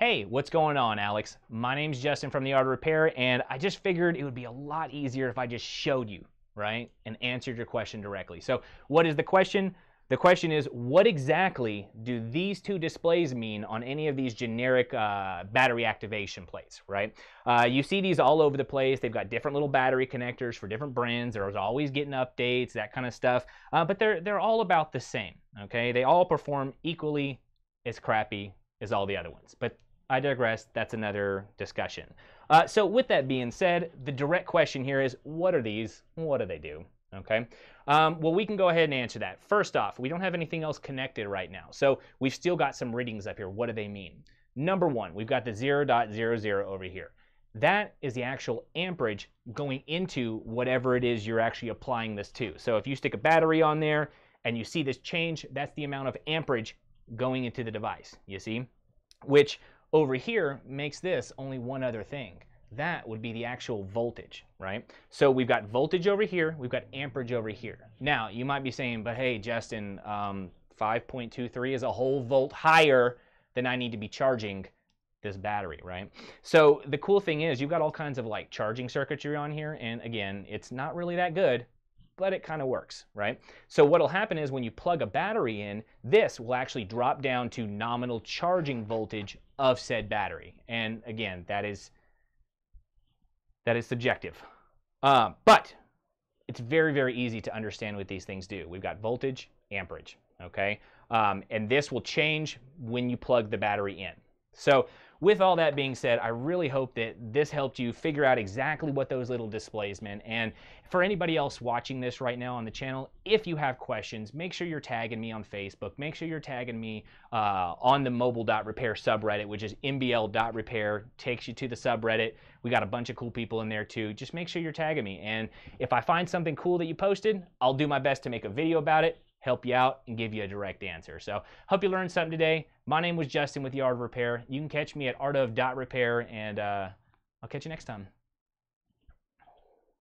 Hey, what's going on, Alex? My name's Justin from The Art of Repair, and I just figured it would be a lot easier if I just showed you, right, and answered your question directly. So, what is the question? The question is, what exactly do these two displays mean on any of these generic uh, battery activation plates, right? Uh, you see these all over the place. They've got different little battery connectors for different brands. There's always getting updates, that kind of stuff. Uh, but they're they're all about the same, okay? They all perform equally as crappy as all the other ones. But I digress. That's another discussion. Uh, so with that being said, the direct question here is, what are these? What do they do? Okay. Um, well, we can go ahead and answer that. First off, we don't have anything else connected right now. So we've still got some readings up here. What do they mean? Number one, we've got the 0.00 over here. That is the actual amperage going into whatever it is you're actually applying this to. So if you stick a battery on there and you see this change, that's the amount of amperage going into the device, you see? Which over here makes this only one other thing. That would be the actual voltage, right? So we've got voltage over here, we've got amperage over here. Now, you might be saying, but hey, Justin, um, 5.23 is a whole volt higher than I need to be charging this battery, right? So the cool thing is you've got all kinds of like charging circuitry on here, and again, it's not really that good, but it kind of works, right? So what'll happen is when you plug a battery in, this will actually drop down to nominal charging voltage of said battery. And again, that is that is subjective. Um, but it's very, very easy to understand what these things do. We've got voltage, amperage, okay? Um, and this will change when you plug the battery in. So with all that being said, I really hope that this helped you figure out exactly what those little displays meant. And for anybody else watching this right now on the channel, if you have questions, make sure you're tagging me on Facebook. Make sure you're tagging me uh, on the mobile.repair subreddit, which is mbl.repair, takes you to the subreddit. We got a bunch of cool people in there too. Just make sure you're tagging me. And if I find something cool that you posted, I'll do my best to make a video about it help you out and give you a direct answer. So hope you learned something today. My name was Justin with of Repair. You can catch me at artof.repair and uh, I'll catch you next time.